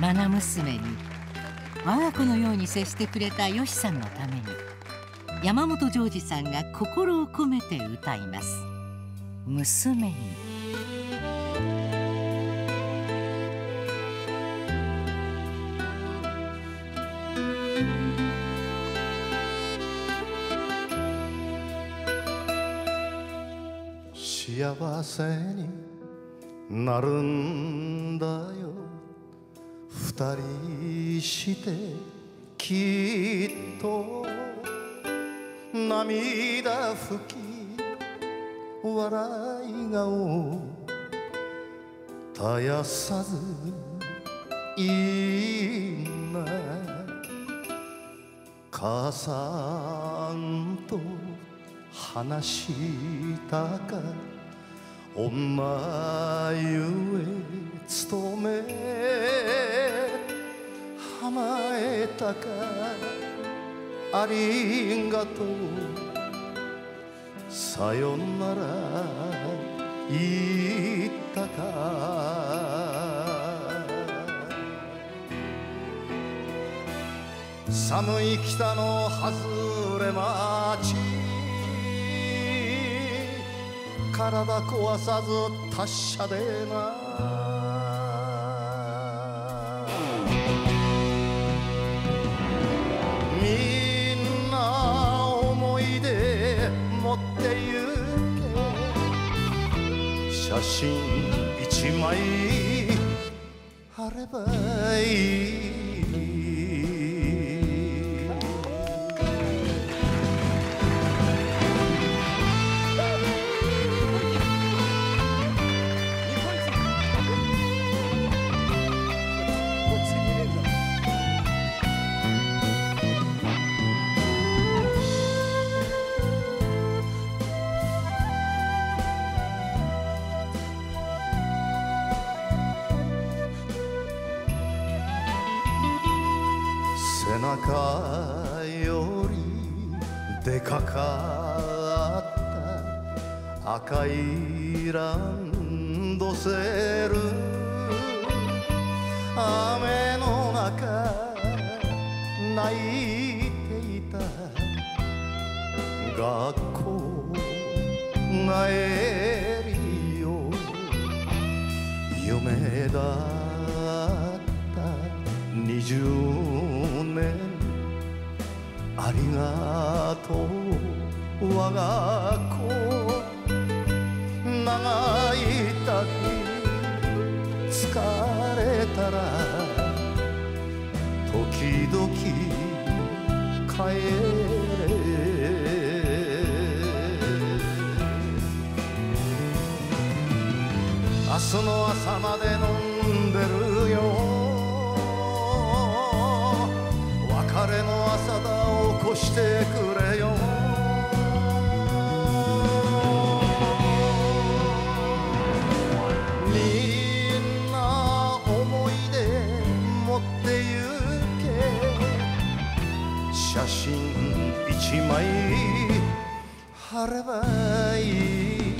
愛娘に我が子のように接してくれたよしさんのために山本譲二さんが心を込めて歌います。娘に。幸せになるんだよ。二人してきっと涙拭き笑い顔絶やさずいいな。母さんと話したか。女ゆえ勤め浜えたかありがとうさよなら言ったか。寒い北の外れ町。体壊さず達者でな。みんな思い出持ってゆけ。写真一枚あればいい。中よりでかかった。赤いランドセル雨の中泣いていた。学校帰りよ夢だった20ありがとう我が子長い旅疲れたら時々帰れ明日の朝まで飲んでるよ。してくれよ。みんな思い出持ってゆけ。写真一枚貼ればいい。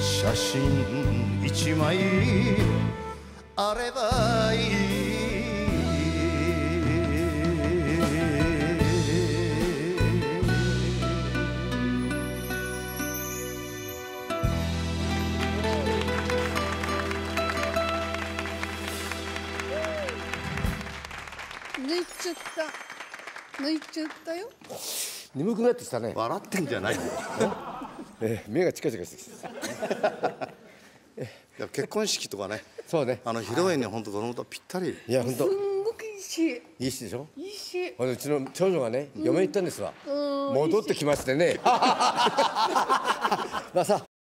写真一枚あればいい。抜いちゃった抜いちゃったよ眠くなってきたね。笑ってんじゃないよえー目がチカチカしてきた。いや結婚式とかねそうね。あの披露宴に本当この歌ぴったりいや本当すんごくいいしいいしでしょ？いいしほんでうちの長女がね、嫁行ったんですわ。戻ってきましてね。まあさ、